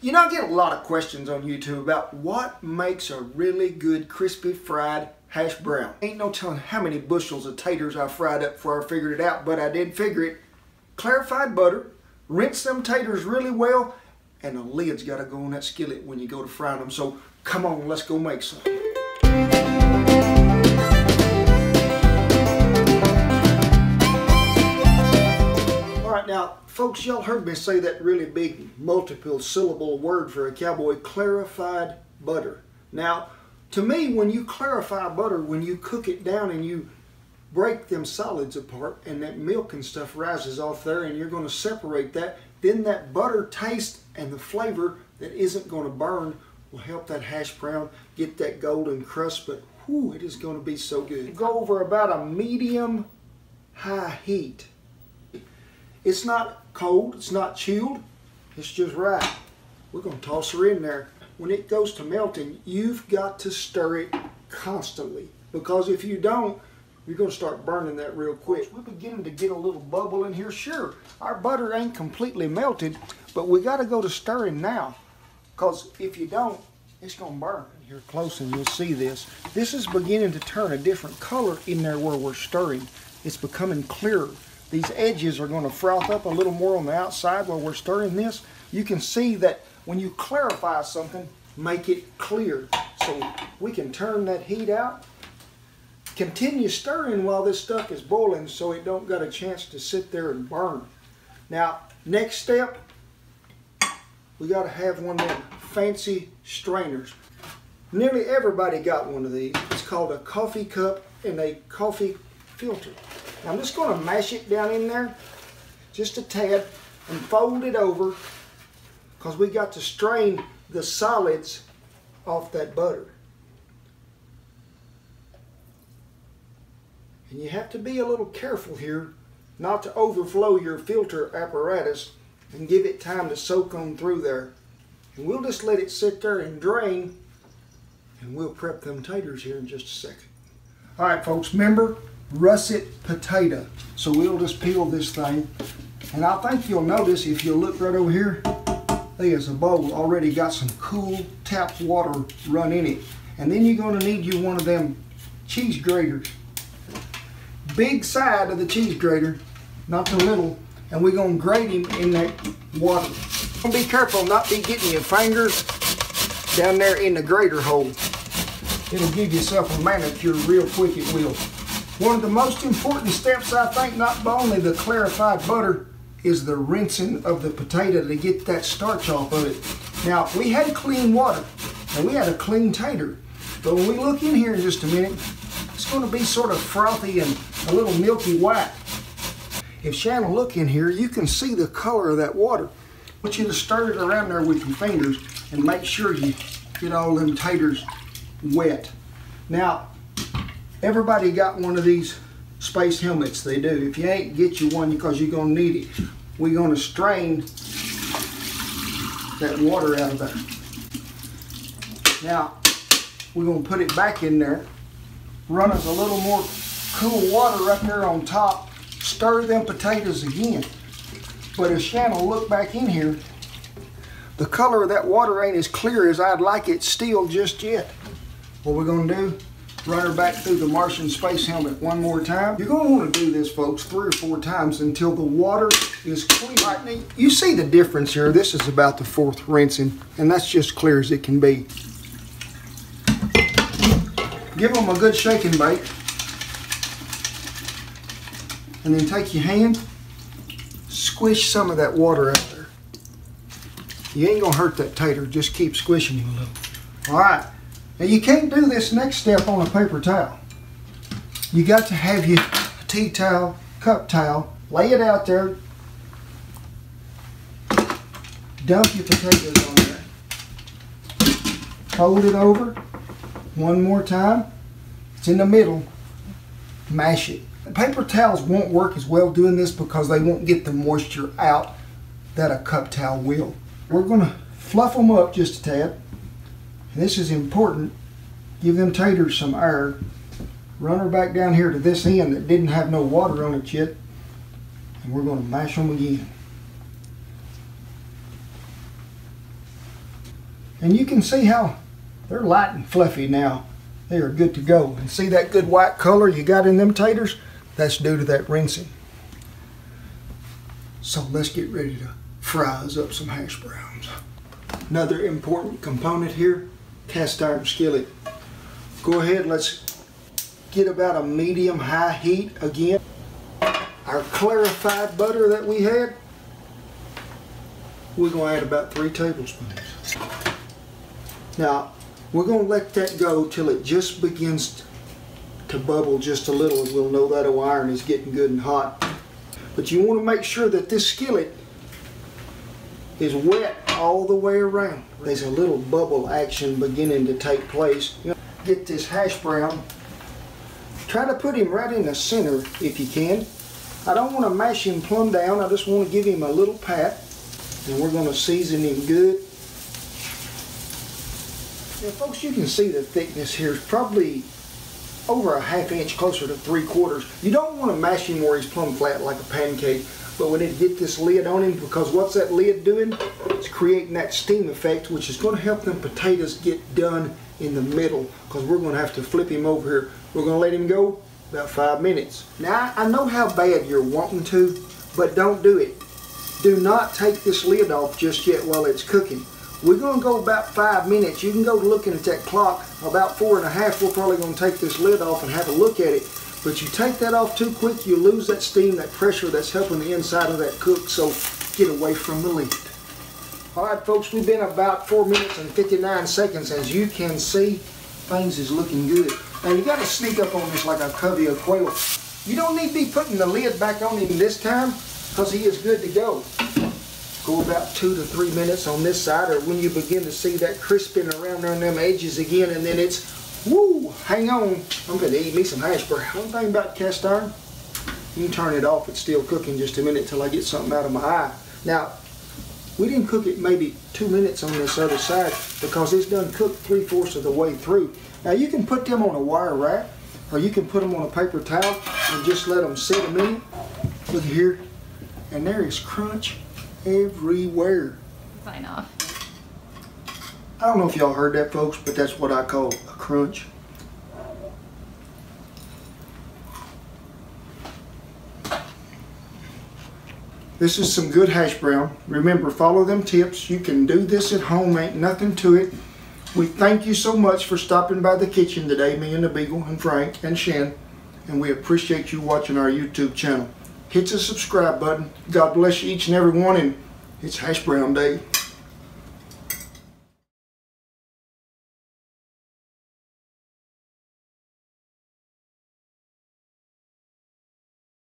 You know, I get a lot of questions on YouTube about what makes a really good crispy fried hash brown. Ain't no telling how many bushels of taters I fried up before I figured it out, but I did figure it. Clarified butter, rinse them taters really well, and the lid's got to go on that skillet when you go to fry them. So come on, let's go make some. Now, folks, y'all heard me say that really big multiple syllable word for a cowboy, clarified butter. Now, to me, when you clarify butter, when you cook it down and you break them solids apart and that milk and stuff rises off there and you're going to separate that, then that butter taste and the flavor that isn't going to burn will help that hash brown get that golden crust, but whew, it is going to be so good. Go over about a medium high heat. It's not cold, it's not chilled, it's just right. We're going to toss her in there. When it goes to melting, you've got to stir it constantly because if you don't, you're going to start burning that real quick. We're beginning to get a little bubble in here. Sure, our butter ain't completely melted, but we got to go to stirring now because if you don't, it's going to burn. Here close and you'll see this. This is beginning to turn a different color in there where we're stirring. It's becoming clearer. These edges are going to froth up a little more on the outside while we're stirring this. You can see that when you clarify something, make it clear. So we can turn that heat out. Continue stirring while this stuff is boiling so it don't got a chance to sit there and burn. Now, next step, we got to have one of them fancy strainers. Nearly everybody got one of these. It's called a coffee cup and a coffee filter. I'm just going to mash it down in there just a tad and fold it over because we got to strain the solids off that butter. And you have to be a little careful here not to overflow your filter apparatus and give it time to soak on through there. And we'll just let it sit there and drain and we'll prep them taters here in just a second. All right, folks, remember russet potato. So we'll just peel this thing. And I think you'll notice if you look right over here, there's a bowl already got some cool tap water run in it. And then you're gonna need you one of them cheese graters. Big side of the cheese grater, not the little, and we're gonna grate him in that water. Be careful not be getting your fingers down there in the grater hole. It'll give yourself a manicure real quick, it will. One of the most important steps, I think, not only the clarified butter, is the rinsing of the potato to get that starch off of it. Now, we had clean water, and we had a clean tater. But when we look in here in just a minute, it's going to be sort of frothy and a little milky white. If Shannon look in here, you can see the color of that water. I want you to stir it around there with your fingers and make sure you get all them taters wet. Now, everybody got one of these space helmets they do. If you ain't, get you one because you're going to need it. We're going to strain that water out of there. Now, we're going to put it back in there. Run us a little more cool water right there on top. Stir them potatoes again. But as Shannon look back in here, the color of that water ain't as clear as I'd like it still just yet. What we're going to do, run her back through the Martian space helmet one more time. You're going to want to do this, folks, three or four times until the water is clean. Right, you see the difference here. This is about the fourth rinsing, and that's just clear as it can be. Give them a good shake and bake. And then take your hand, squish some of that water out there. You ain't gonna hurt that tater, just keep squishing him a little. All right, now you can't do this next step on a paper towel. You got to have your tea towel, cup towel, lay it out there, dump your potatoes on there, fold it over, one more time. It's in the middle. Mash it. Paper towels won't work as well doing this because they won't get the moisture out that a cup towel will. We're going to fluff them up just a tad. This is important. Give them taters some air. Run her back down here to this end that didn't have no water on it yet. And we're going to mash them again. And you can see how they're light and fluffy now. They are good to go. And see that good white color you got in them taters? That's due to that rinsing. So let's get ready to fry up some hash browns. Another important component here, cast iron skillet. Go ahead, let's get about a medium high heat again. Our clarified butter that we had, we're going to add about three tablespoons. Now, we're going to let that go till it just begins to bubble just a little and we'll know that our iron is getting good and hot. But you want to make sure that this skillet is wet all the way around. There's a little bubble action beginning to take place. Get this hash brown. Try to put him right in the center if you can. I don't want to mash him plumb down. I just want to give him a little pat. And we're going to season him good. Now folks, you can see the thickness here is probably over a half inch, closer to three quarters. You don't want to mash him where he's plumb flat like a pancake, but we need to get this lid on him because what's that lid doing? It's creating that steam effect, which is going to help them potatoes get done in the middle because we're going to have to flip him over here. We're going to let him go about five minutes. Now, I know how bad you're wanting to, but don't do it. Do not take this lid off just yet while it's cooking. We're going to go about five minutes. You can go looking at that clock. About four and a half, we're probably going to take this lid off and have a look at it. But you take that off too quick, you lose that steam, that pressure that's helping the inside of that cook. So get away from the lid. All right, folks, we've been about four minutes and 59 seconds. As you can see, things is looking good. Now you got to sneak up on this like a covey of quail. You don't need to be putting the lid back on him this time because he is good to go. Go about two to three minutes on this side or when you begin to see that crisping around on them edges again and then it's, woo, hang on. I'm going to eat me some hash brown. One thing about cast iron, you can turn it off. It's still cooking just a minute till I get something out of my eye. Now, we didn't cook it maybe two minutes on this other side because it's done cooked three-fourths of the way through. Now you can put them on a wire rack or you can put them on a paper towel and just let them sit a minute. Look here. And there is crunch everywhere. Sign off. I don't know if y'all heard that, folks, but that's what I call a crunch. This is some good hash brown. Remember, follow them tips. You can do this at home, ain't nothing to it. We thank you so much for stopping by the kitchen today, me and the Beagle and Frank and Shen, and we appreciate you watching our YouTube channel hit the subscribe button. God bless you each and every one, and it's Hash Brown Day.